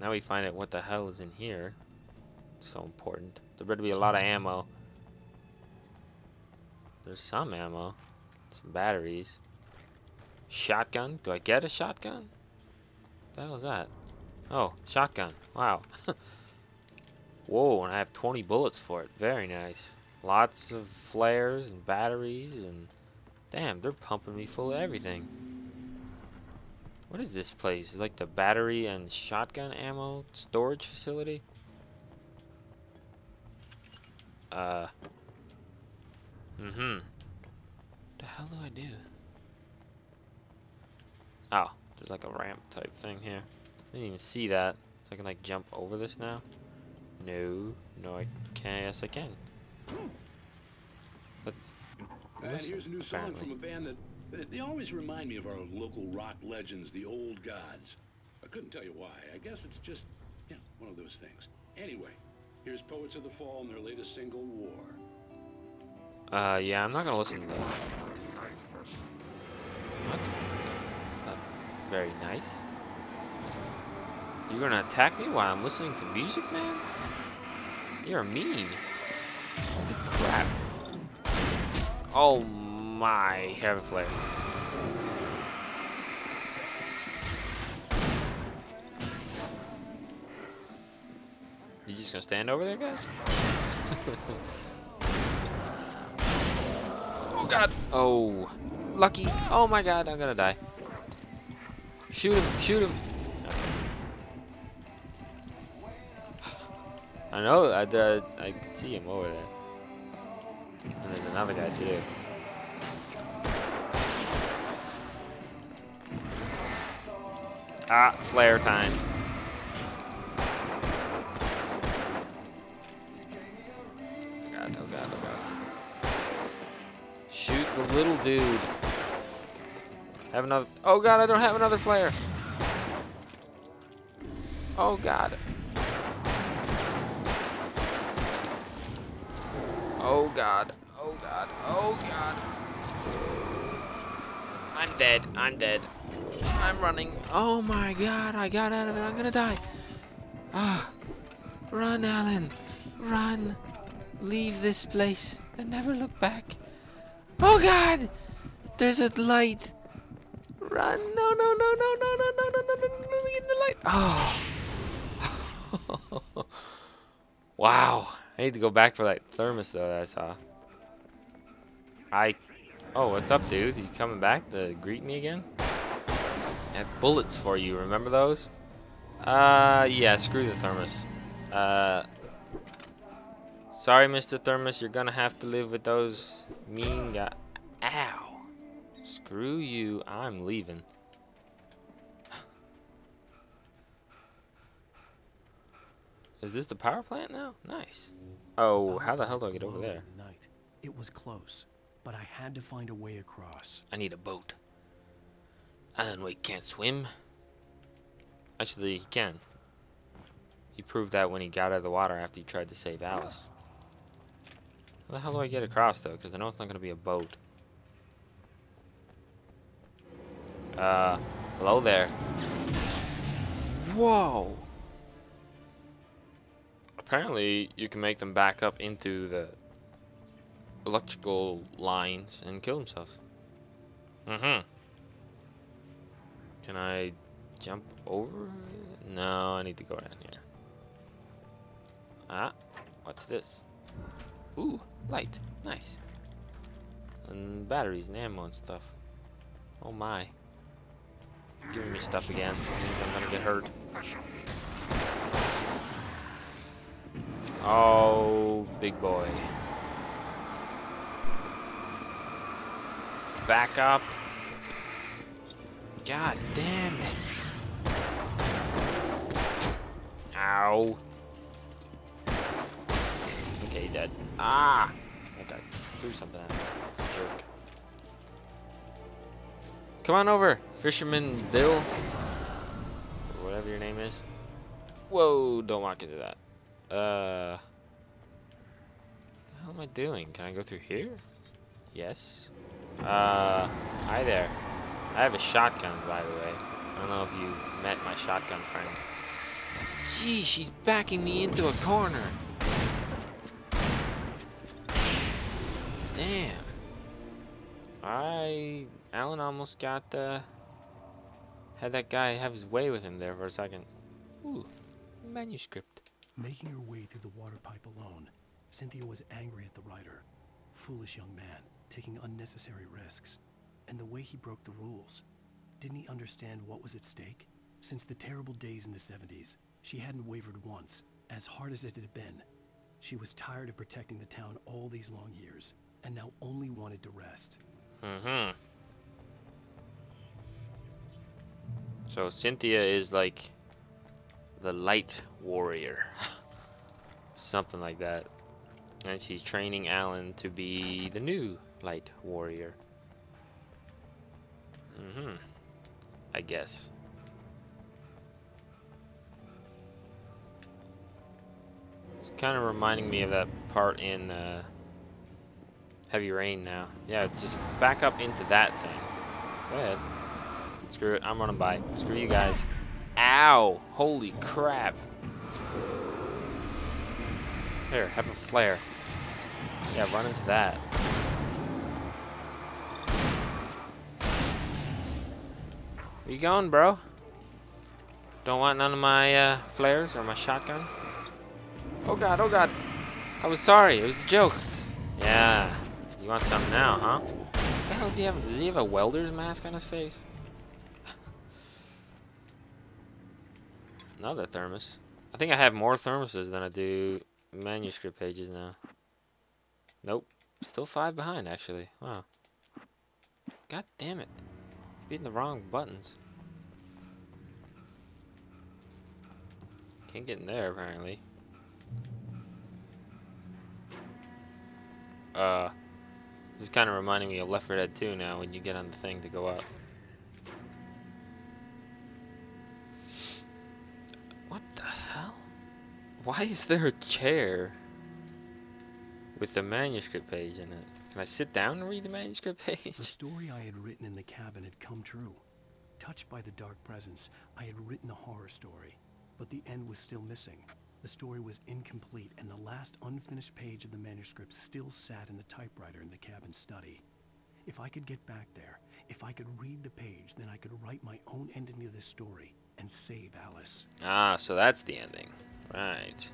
Now we find out what the hell is in here. It's so important. There better be a lot of ammo. There's some ammo. Some batteries. Shotgun? Do I get a shotgun? What the hell is that? Oh, shotgun. Wow. Whoa, and I have 20 bullets for it. Very nice. Lots of flares and batteries and... Damn, they're pumping me full of everything. What is this place? Is like the battery and shotgun ammo storage facility? Uh. Mm-hmm. The hell do I do? Oh, there's like a ramp type thing here. I didn't even see that. So I can like jump over this now? No. No, I can't. Yes, I can. Let's listen, here's a new song apparently. They always remind me of our local rock legends, the old gods. I couldn't tell you why. I guess it's just, yeah, one of those things. Anyway, here's Poets of the Fall and their latest single, War. Uh, yeah, I'm not gonna listen to that. What? That's not very nice. You're gonna attack me while I'm listening to music, man? You're mean. Holy crap. Oh my, heaven flare. You just gonna stand over there, guys? Oh god. Oh. Lucky. Oh my god, I'm gonna die. Shoot him, shoot him. I know, I, uh, I can see him over there. And there's another guy too. Ah, flare time. God, oh god, oh god. Shoot the little dude. Have another. Oh god, I don't have another flare. Oh god. Oh god. Oh god. Oh god. Dead. I'm dead. I'm running. Oh my god, I got out of it. I'm gonna die. Ah. Run, Alan. Run. Leave this place and never look back. Oh god! There's a light. Run! No, no, no, no, no, no, no, no, no, no, no, in the light. Oh. wow. I need to go back for that thermos though that I saw. I. Oh, what's up, dude? You coming back to greet me again? I have bullets for you. Remember those? Uh, yeah. Screw the thermos. Uh. Sorry, Mr. Thermos, you're gonna have to live with those mean guys. Ow. Screw you, I'm leaving. Is this the power plant now? Nice. Oh, how the hell do I get over there? Night. It was close, but I had to find a way across. I need a boat. Alan Wake can't swim. Actually, he can. He proved that when he got out of the water after he tried to save Alice. How the hell do I get across, though? Because I know it's not going to be a boat. Uh, hello there. Whoa! Apparently, you can make them back up into the electrical lines and kill themselves. Mm-hmm. Can I jump over? No, I need to go down here. Ah, what's this? Ooh, light. Nice. And batteries and ammo and stuff. Oh my. You're giving me stuff again. Means I'm gonna get hurt. Oh, big boy. Back up. God damn it. Ow. Okay, dead. Ah! Okay, threw something at me. Jerk. Come on over, Fisherman Bill. Or whatever your name is. Whoa, don't walk into that. Uh. Hell am I doing? Can I go through here? Yes. Uh, hi there. I have a shotgun, by the way. I don't know if you've met my shotgun friend. Gee, she's backing me into a corner. Damn. I Alan almost got uh had that guy have his way with him there for a second. Ooh, manuscript. Making her way through the water pipe alone, Cynthia was angry at the writer. Foolish young man, taking unnecessary risks. And the way he broke the rules. Didn't he understand what was at stake? Since the terrible days in the 70s, she hadn't wavered once, as hard as it had been. She was tired of protecting the town all these long years, and now only wanted to rest. Mm-hmm. So Cynthia is like the light warrior. Something like that. And she's training Alan to be the new light warrior. Mm-hmm. I guess. It's kind of reminding me of that part in uh, Heavy Rain now. Yeah, just back up into that thing. Go ahead. Screw it, I'm running by. Screw you guys. Ow! Holy crap. Here, have a flare. Yeah, run into that. Where you going, bro? Don't want none of my uh, flares or my shotgun? Oh god, oh god. I was sorry, it was a joke. Yeah. You want some now, huh? What the hell does he have? Does he have a welder's mask on his face? Another thermos. I think I have more thermoses than I do manuscript pages now. Nope. Still five behind, actually. Wow. God damn it. Beating the wrong buttons. Can't get in there, apparently. Uh, this is kind of reminding me of Left 4 Dead 2 now when you get on the thing to go up. What the hell? Why is there a chair with the manuscript page in it? Can I sit down and read the manuscript page? The story I had written in the cabin had come true. Touched by the dark presence, I had written a horror story, but the end was still missing. The story was incomplete, and the last unfinished page of the manuscript still sat in the typewriter in the cabin study. If I could get back there, if I could read the page, then I could write my own ending to this story and save Alice. ah, so that's the ending. Right.